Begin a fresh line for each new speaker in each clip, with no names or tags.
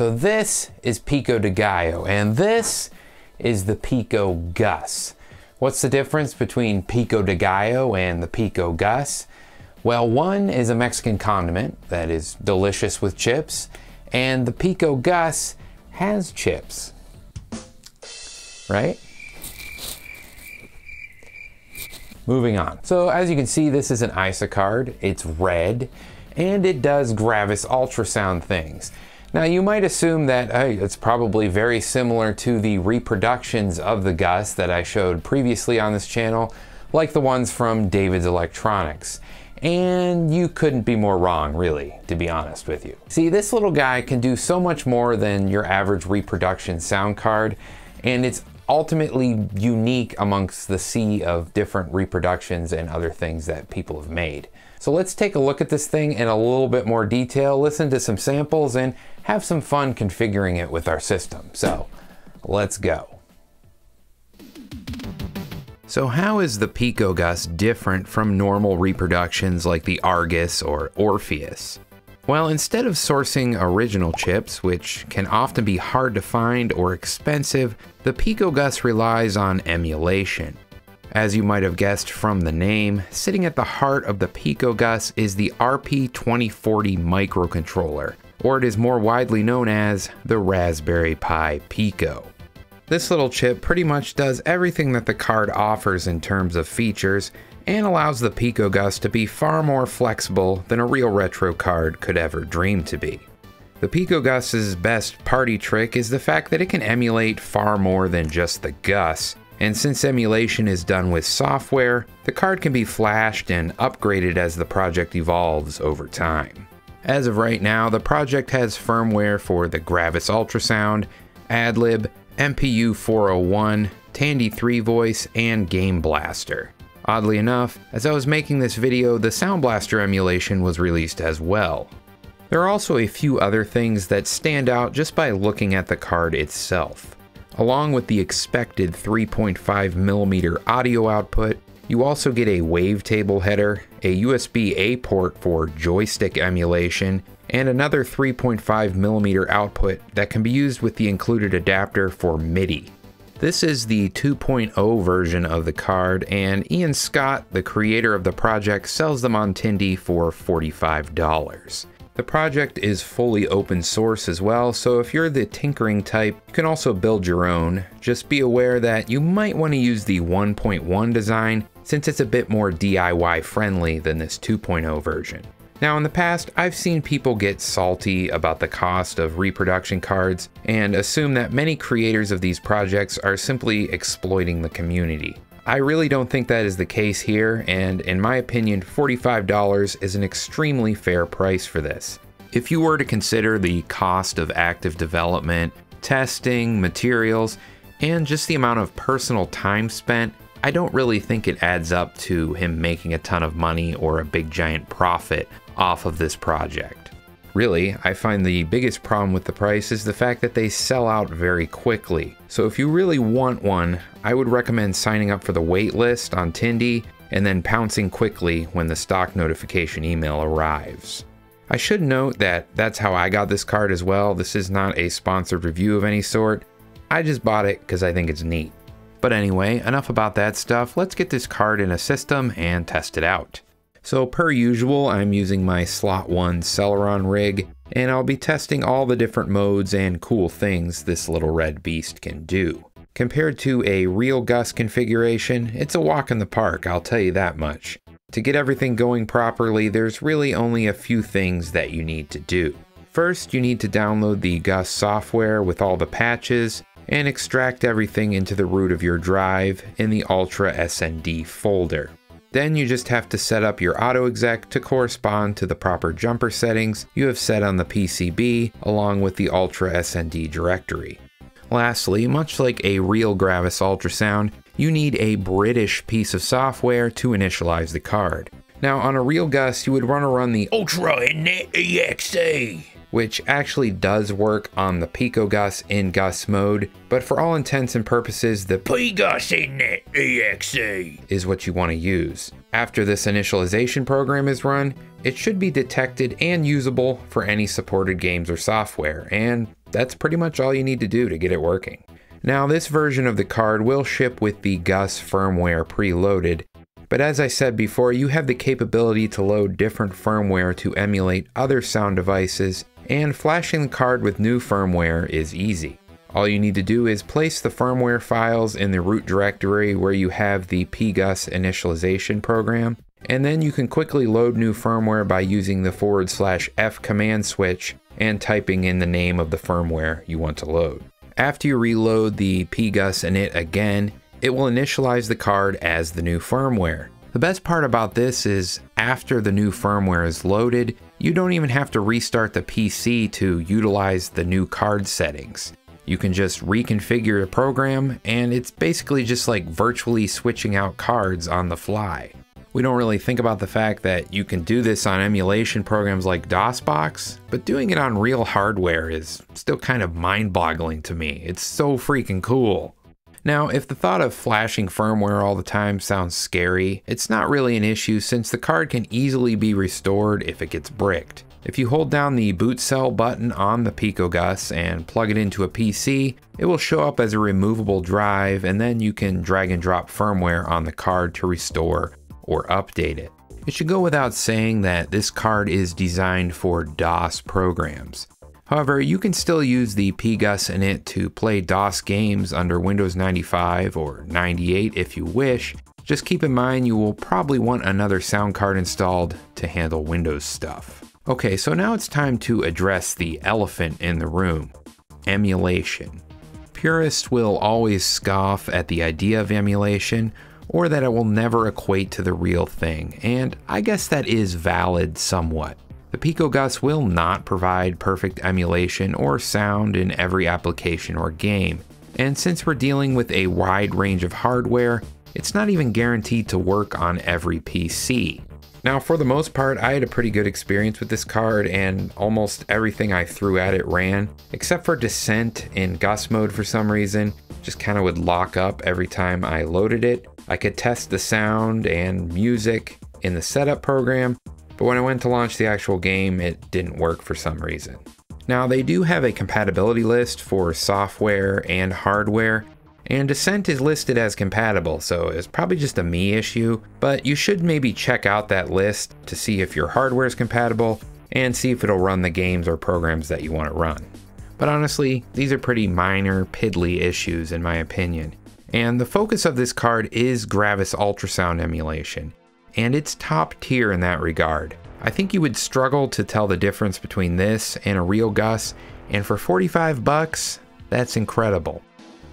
So this is Pico de Gallo, and this is the Pico Gus. What's the difference between Pico de Gallo and the Pico Gus? Well, one is a Mexican condiment that is delicious with chips, and the Pico Gus has chips. Right? Moving on. So as you can see, this is an ISA card. It's red, and it does Gravis ultrasound things. Now you might assume that hey, it's probably very similar to the reproductions of the Gus that I showed previously on this channel, like the ones from David's Electronics. And you couldn't be more wrong, really, to be honest with you. See, this little guy can do so much more than your average reproduction sound card, and it's ultimately unique amongst the sea of different reproductions and other things that people have made. So let's take a look at this thing in a little bit more detail, listen to some samples, and have some fun configuring it with our system. So let's go. So how is the Pico Gus different from normal reproductions like the Argus or Orpheus? Well, instead of sourcing original chips, which can often be hard to find or expensive, the Pico Gus relies on emulation. As you might have guessed from the name, sitting at the heart of the Pico Gus is the RP2040 microcontroller, or it is more widely known as the Raspberry Pi Pico. This little chip pretty much does everything that the card offers in terms of features and allows the Pico Gus to be far more flexible than a real retro card could ever dream to be. The Pico Gus's best party trick is the fact that it can emulate far more than just the Gus, and since emulation is done with software, the card can be flashed and upgraded as the project evolves over time. As of right now, the project has firmware for the Gravis Ultrasound, AdLib, MPU 401, Tandy 3 voice, and Game Blaster. Oddly enough, as I was making this video, the Sound Blaster emulation was released as well. There are also a few other things that stand out just by looking at the card itself. Along with the expected 3.5mm audio output, you also get a wavetable header, a USB-A port for joystick emulation, and another 3.5mm output that can be used with the included adapter for MIDI. This is the 2.0 version of the card, and Ian Scott, the creator of the project, sells them on Tindie for $45. The project is fully open source as well, so if you're the tinkering type, you can also build your own. Just be aware that you might want to use the 1.1 design since it's a bit more DIY friendly than this 2.0 version. Now in the past, I've seen people get salty about the cost of reproduction cards and assume that many creators of these projects are simply exploiting the community. I really don't think that is the case here, and in my opinion, $45 is an extremely fair price for this. If you were to consider the cost of active development, testing, materials, and just the amount of personal time spent, I don't really think it adds up to him making a ton of money or a big giant profit off of this project. Really, I find the biggest problem with the price is the fact that they sell out very quickly. So if you really want one, I would recommend signing up for the waitlist on Tindie and then pouncing quickly when the stock notification email arrives. I should note that that's how I got this card as well. This is not a sponsored review of any sort. I just bought it because I think it's neat. But anyway, enough about that stuff. Let's get this card in a system and test it out. So per usual, I'm using my Slot 1 Celeron rig, and I'll be testing all the different modes and cool things this little red beast can do. Compared to a real Gus configuration, it's a walk in the park, I'll tell you that much. To get everything going properly, there's really only a few things that you need to do. First, you need to download the Gus software with all the patches, and extract everything into the root of your drive in the Ultra SND folder. Then you just have to set up your AutoExec to correspond to the proper jumper settings you have set on the PCB along with the Ultra SND directory. Lastly, much like a real Gravis ultrasound, you need a British piece of software to initialize the card. Now on a real Gus, you would want to run the ULTRINIT EXE which actually does work on the Pico Gus in Gus mode, but for all intents and purposes, the PGUS EXE is what you want to use. After this initialization program is run, it should be detected and usable for any supported games or software, and that's pretty much all you need to do to get it working. Now, this version of the card will ship with the GUS firmware preloaded, but as I said before, you have the capability to load different firmware to emulate other sound devices, and flashing the card with new firmware is easy. All you need to do is place the firmware files in the root directory where you have the PGUS initialization program, and then you can quickly load new firmware by using the forward slash F command switch and typing in the name of the firmware you want to load. After you reload the PGUS init again, it will initialize the card as the new firmware. The best part about this is after the new firmware is loaded, you don't even have to restart the PC to utilize the new card settings. You can just reconfigure a program and it's basically just like virtually switching out cards on the fly. We don't really think about the fact that you can do this on emulation programs like DOSBox, but doing it on real hardware is still kind of mind boggling to me. It's so freaking cool. Now, if the thought of flashing firmware all the time sounds scary, it's not really an issue since the card can easily be restored if it gets bricked. If you hold down the BOOTSEL button on the PicoGus and plug it into a PC, it will show up as a removable drive and then you can drag and drop firmware on the card to restore or update it. It should go without saying that this card is designed for DOS programs. However, you can still use the PGUS init to play DOS games under Windows 95 or 98 if you wish. Just keep in mind you will probably want another sound card installed to handle Windows stuff. Okay, so now it's time to address the elephant in the room emulation. Purists will always scoff at the idea of emulation or that it will never equate to the real thing, and I guess that is valid somewhat. The PicoGus will not provide perfect emulation or sound in every application or game, and since we're dealing with a wide range of hardware, it's not even guaranteed to work on every PC. Now, for the most part, I had a pretty good experience with this card, and almost everything I threw at it ran, except for Descent in GUS mode for some reason, just kind of would lock up every time I loaded it. I could test the sound and music in the setup program, but when I went to launch the actual game, it didn't work for some reason. Now, they do have a compatibility list for software and hardware, and Descent is listed as compatible, so it's probably just a me issue, but you should maybe check out that list to see if your hardware is compatible and see if it'll run the games or programs that you want to run. But honestly, these are pretty minor, piddly issues in my opinion. And the focus of this card is Gravis ultrasound emulation and it's top tier in that regard. I think you would struggle to tell the difference between this and a real Gus, and for 45 bucks, that's incredible.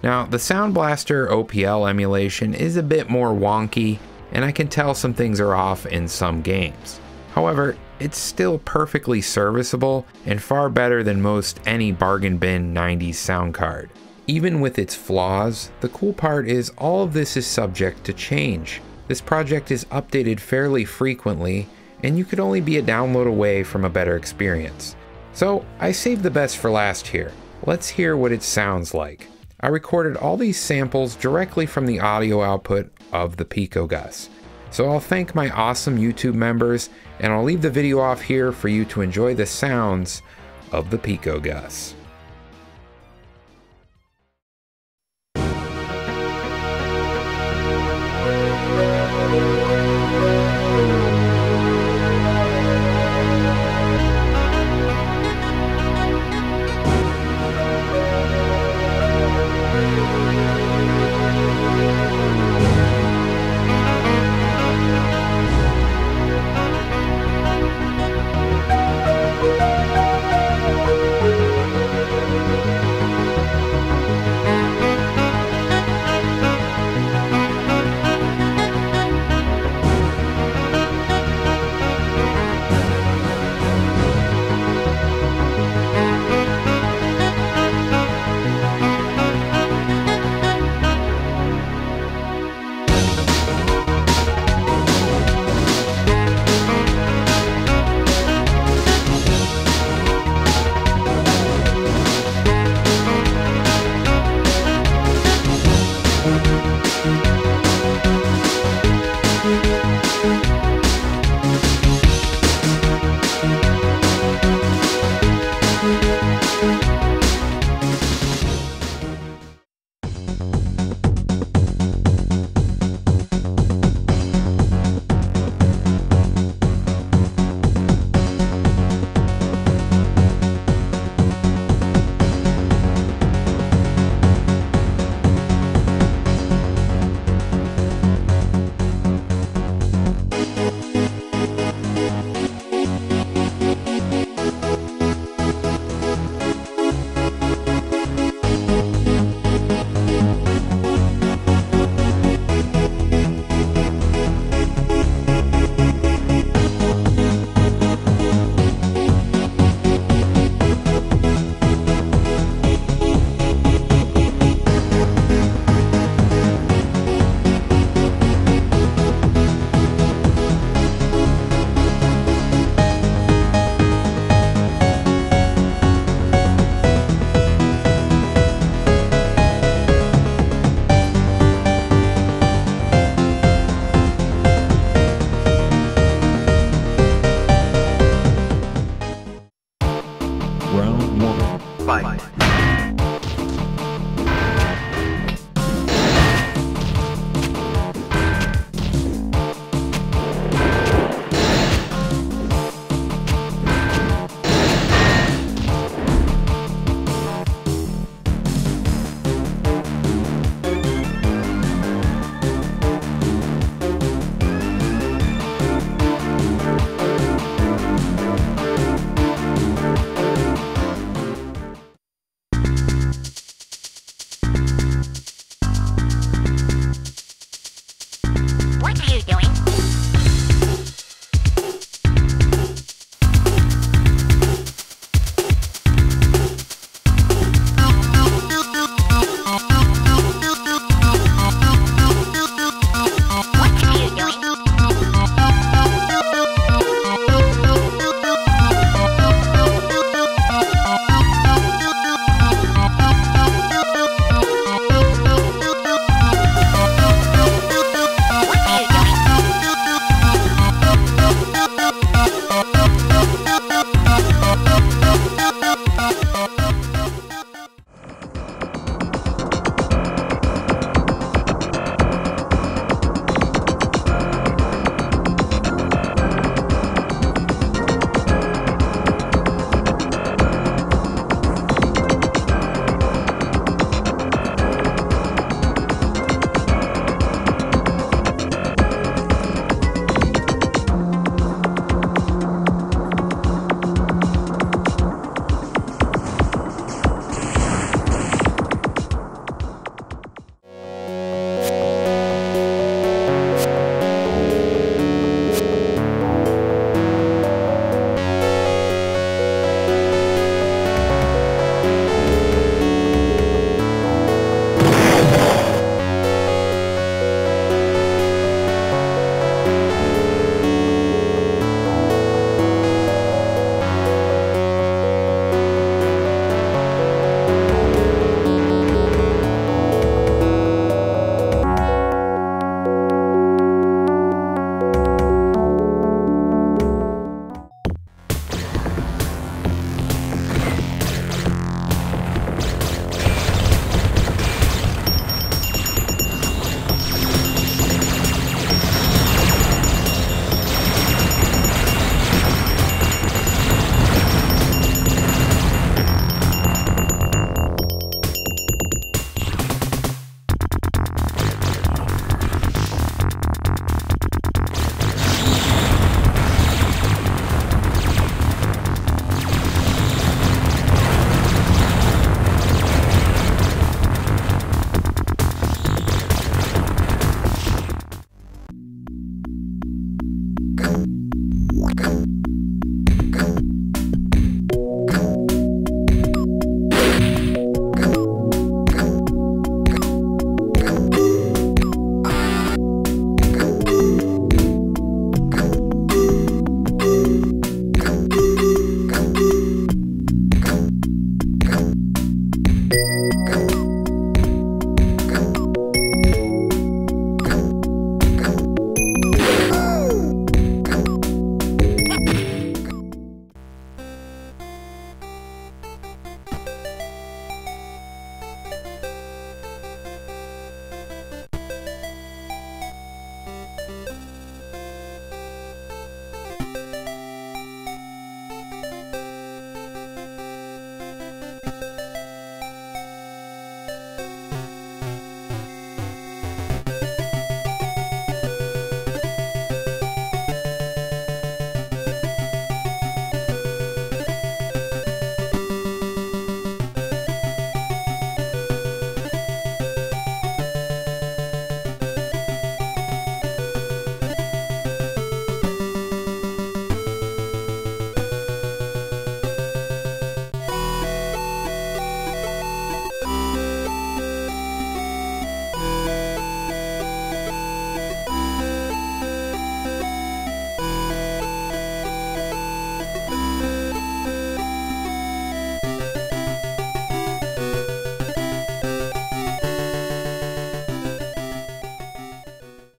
Now, the Sound Blaster OPL emulation is a bit more wonky, and I can tell some things are off in some games. However, it's still perfectly serviceable and far better than most any bargain bin 90s sound card. Even with its flaws, the cool part is all of this is subject to change. This project is updated fairly frequently, and you could only be a download away from a better experience. So I saved the best for last here. Let's hear what it sounds like. I recorded all these samples directly from the audio output of the Pico Gus. So I'll thank my awesome YouTube members, and I'll leave the video off here for you to enjoy the sounds of the PicoGus.